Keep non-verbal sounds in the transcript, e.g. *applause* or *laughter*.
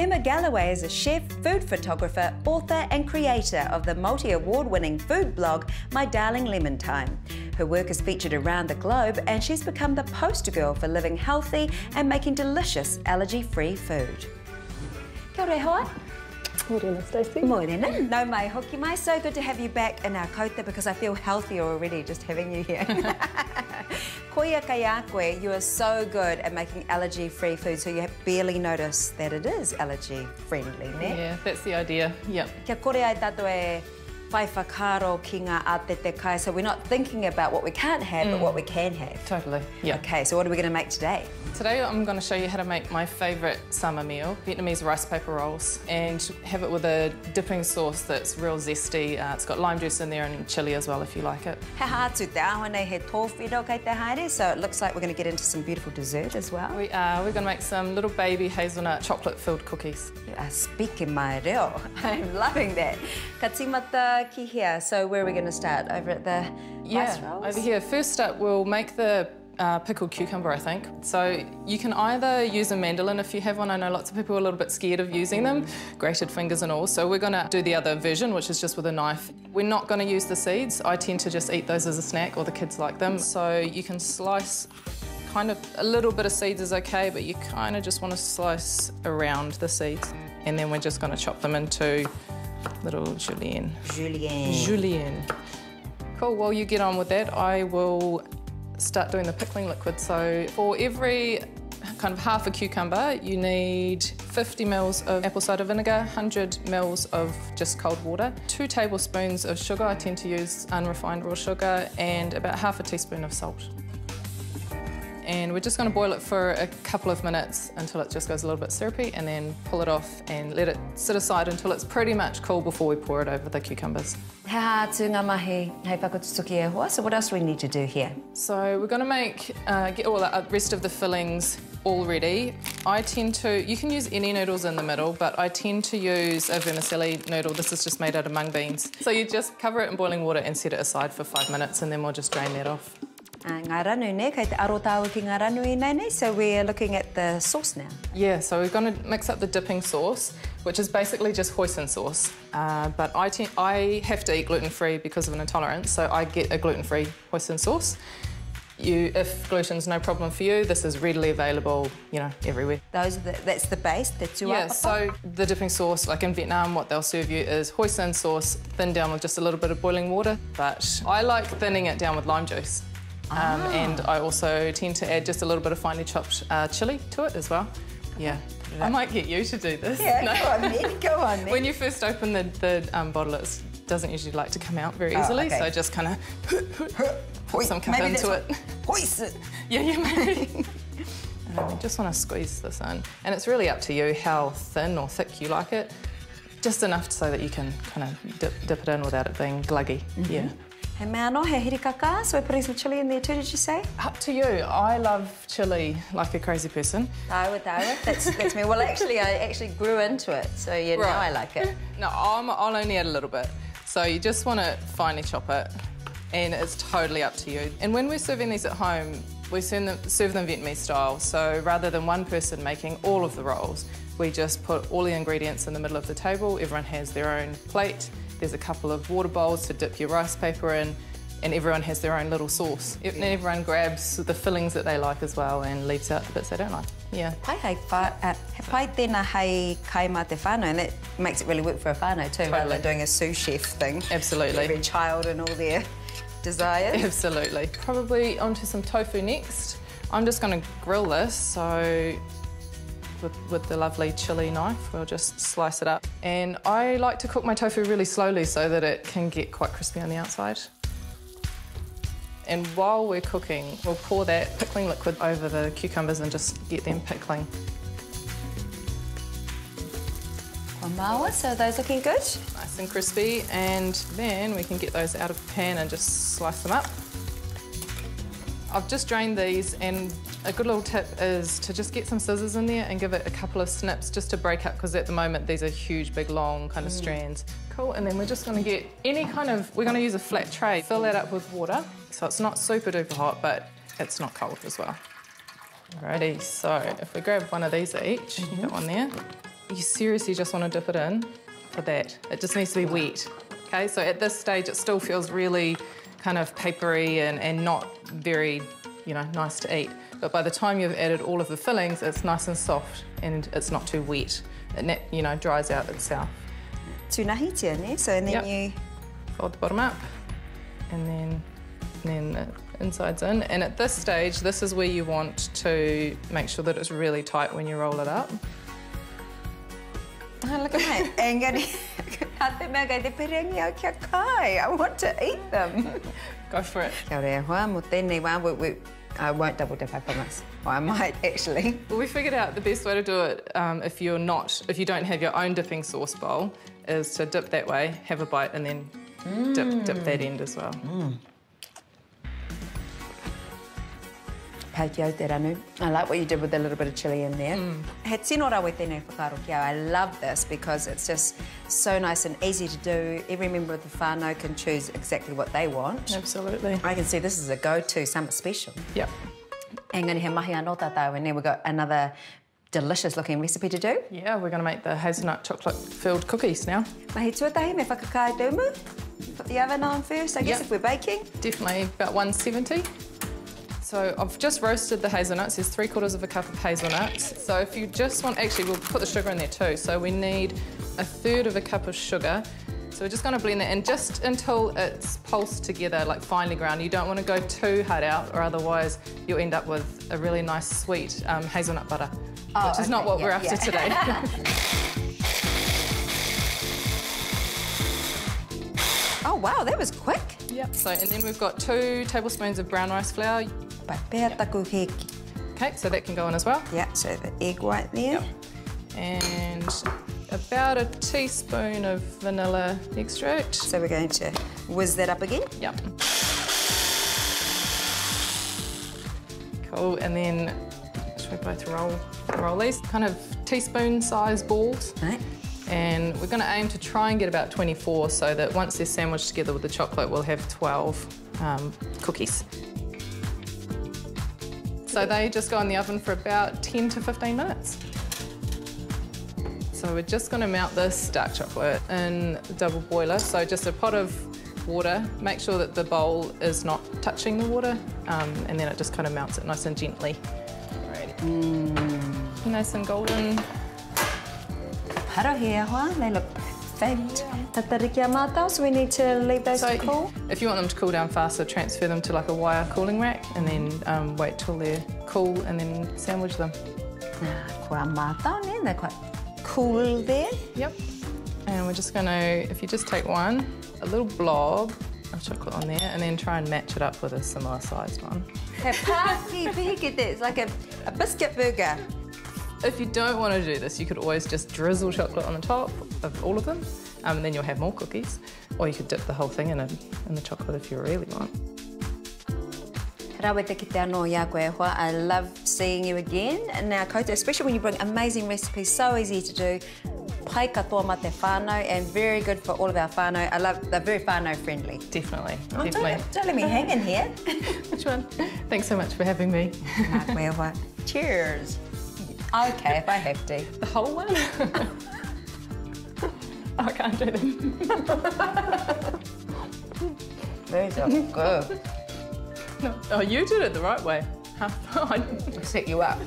Emma Galloway is a chef, food photographer, author, and creator of the multi award winning food blog My Darling Lemon Thyme. Her work is featured around the globe, and she's become the poster girl for living healthy and making delicious allergy free food. Kia ora, hoa. Morena, Stacey. Morena. No mai hoki mai. So good to have you back in our kāuta because I feel healthier already just having you here. *laughs* Koia Kayakwe, you are so good at making allergy-free food, so you barely notice that it is allergy-friendly, ne? Yeah, that's the idea. Yep. Kia kore ai tātou whai ki ngā ātete kai, so we're not thinking about what we can't have, mm. but what we can have. Totally, yeah. Okay, so what are we going to make today? Today I'm going to show you how to make my favourite summer meal, Vietnamese rice paper rolls, and have it with a dipping sauce that's real zesty. Uh, it's got lime juice in there and chilli as well if you like it. He hātu te ahone he tōwhiro kei te haere, so it looks like we're going to get into some beautiful dessert as well. We are. We're going to make some little baby hazelnut chocolate-filled cookies. You are speaking my reo. *laughs* I'm loving that. Katimata here. So where are we going to start? Over at the yeah, over here. First up, we'll make the uh, pickled cucumber, I think. So you can either use a mandolin if you have one. I know lots of people are a little bit scared of using them, grated fingers and all. So we're going to do the other version, which is just with a knife. We're not going to use the seeds. I tend to just eat those as a snack, or the kids like them. So you can slice kind of a little bit of seeds is okay, but you kind of just want to slice around the seeds. And then we're just going to chop them into little julienne. Julienne. Julienne. Cool, while you get on with that, I will start doing the pickling liquid. So for every kind of half a cucumber, you need 50 mils of apple cider vinegar, 100 mils of just cold water, two tablespoons of sugar, I tend to use unrefined raw sugar, and about half a teaspoon of salt and we're just going to boil it for a couple of minutes until it just goes a little bit syrupy and then pull it off and let it sit aside until it's pretty much cool before we pour it over the cucumbers. He ngā mahi hei whakatutuki hoa, so what else do we need to do here? So we're going to make, uh, get all the rest of the fillings all ready. I tend to, you can use any noodles in the middle, but I tend to use a vermicelli noodle. This is just made out of mung beans. So you just cover it in boiling water and set it aside for five minutes and then we'll just drain that off. Uh, ngā ranu ne, kei te aro tāu ki nei, so we're looking at the sauce now. Yeah, so we're going to mix up the dipping sauce, which is basically just hoisin sauce. Uh, but I, I have to eat gluten-free because of an intolerance, so I get a gluten-free hoisin sauce. You, if gluten's no problem for you, this is readily available, you know, everywhere. Those the, that's the base, that's your Yeah, so the dipping sauce, like in Vietnam, what they'll serve you is hoisin sauce, thinned down with just a little bit of boiling water. But I like thinning it down with lime juice. Um, ah. And I also tend to add just a little bit of finely chopped uh, chili to it as well. Yeah. I might get you to do this. Yeah, no. go on then, go on then. When you first open the, the um, bottle, it doesn't usually like to come out very oh, easily, okay. so just kind of *laughs* put some cup into it. Hoist it. *laughs* Yeah, yeah, maybe. *laughs* um, just want to squeeze this in. And it's really up to you how thin or thick you like it. Just enough so that you can kind of dip, dip it in without it being gluggy. Mm -hmm. Yeah. Mea no, he hirikaka, so we're putting some chilli in there too, did you say? Up to you. I love chilli like a crazy person. Tawa, tawa. That's, that's me. Well, actually, I actually grew into it, so yeah, right. now I like it. No, i will only add a little bit. So you just want to finely chop it, and it's totally up to you. And when we're serving these at home, we serve them, serve them Vietnamese style. So rather than one person making all of the rolls, we just put all the ingredients in the middle of the table. Everyone has their own plate there's a couple of water bowls to dip your rice paper in, and everyone has their own little sauce. And everyone grabs the fillings that they like as well and leaves out the bits they don't like. Yeah. Pai hei, wha, uh, pai tēnā hei kaima te whānau, and that makes it really work for a whānau too, totally. rather than doing a sous chef thing. Absolutely. Every child and all their *laughs* desires. Absolutely. Probably onto some tofu next. I'm just going to grill this, so with, with the lovely chili knife. We'll just slice it up. And I like to cook my tofu really slowly so that it can get quite crispy on the outside. And while we're cooking, we'll pour that pickling liquid over the cucumbers and just get them pickling. Mawa, so those looking good? Nice and crispy, and then we can get those out of the pan and just slice them up. I've just drained these and a good little tip is to just get some scissors in there and give it a couple of snips just to break up because at the moment these are huge, big, long kind of mm. strands. Cool, and then we're just gonna get any kind of, we're gonna use a flat tray, fill that up with water. So it's not super duper hot, but it's not cold as well. Alrighty, so if we grab one of these each, mm -hmm. got one there. you seriously just want to dip it in for that. It just needs to be wet. Okay, so at this stage it still feels really kind of papery and, and not very, you know, nice to eat. But by the time you've added all of the fillings, it's nice and soft and it's not too wet. It, you know, dries out itself. Tuna hitia, eh, ne? So and then yep. you... Fold the bottom up and then, and then the inside's in. And at this stage, this is where you want to make sure that it's really tight when you roll it up. Oh, look at that. *laughs* *laughs* Engari. I want to eat them. Go for it. Kia ora, hoa, mo tēnei wā, we, we, I won't double dip, I promise. Well, I might actually. Well, we figured out the best way to do it um, if you're not, if you don't have your own dipping sauce bowl, is to dip that way, have a bite, and then mm. dip, dip that end as well. Mm. I like what you did with a little bit of chilli in there. Mm. He tino rawe tēnei whakaro kia. I love this because it's just so nice and easy to do. Every member of the whānau can choose exactly what they want. Absolutely. I can see this is a go-to summer special. Yep. He mahi anō tātou, and then we've got another delicious looking recipe to do. Yeah, we're going to make the hazelnut chocolate filled cookies now. Mahi tuatahi me whakakai dumu. Put the oven on first, I guess, yep. if we're baking. Definitely about 170. So I've just roasted the hazelnuts. There's three quarters of a cup of hazelnuts. So if you just want, actually we'll put the sugar in there too. So we need a third of a cup of sugar. So we're just going to blend that in just until it's pulsed together, like finely ground. You don't want to go too hard out or otherwise you'll end up with a really nice sweet um, hazelnut butter, oh, which is okay, not what yeah, we're after yeah. today. *laughs* oh wow, that was quick. Yep. So, and then we've got two tablespoons of brown rice flour. Okay, so that can go in as well. Yeah, so the egg white there. Yep. And about a teaspoon of vanilla extract. So we're going to whiz that up again? Yep. Cool, and then should we both roll, roll these? Kind of teaspoon size balls. Right and we're going to aim to try and get about 24 so that once they're sandwiched together with the chocolate we'll have 12 um, cookies. So they just go in the oven for about 10 to 15 minutes. So we're just going to melt this dark chocolate in a double boiler, so just a pot of water. Make sure that the bowl is not touching the water um, and then it just kind of melts it nice and gently. Mm. Nice and golden here, huh? They look perfect. So we need to leave those so to cool? If you want them to cool down faster, transfer them to like a wire cooling rack and then um, wait till they're cool and then sandwich them. They're quite cool there. Yep. And we're just gonna, if you just take one, a little blob of chocolate on there and then try and match it up with a similar sized one. *laughs* It's like a, a biscuit burger. If you don't want to do this, you could always just drizzle chocolate on the top of all of them, um, and then you'll have more cookies. Or you could dip the whole thing in, a, in the chocolate if you really want. I love seeing you again. And now, Koutou, especially when you bring amazing recipes, so easy to do. Pai katoa ma te whānau and very good for all of our whānau. I love, they're very whānau friendly. Definitely, oh, definitely. Don't, don't, let me hang in here. *laughs* Which one? Thanks so much for having me. *laughs* Cheers. Okay, if I have to. The whole one? *laughs* I can't do them. *laughs* These are good. No. *laughs* Oh, you did it the right way. I'll set you up.